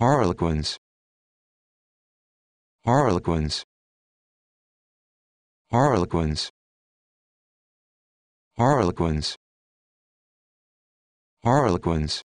Harlequins. Harlequins. Harlequins. Harlequins. Harlequins.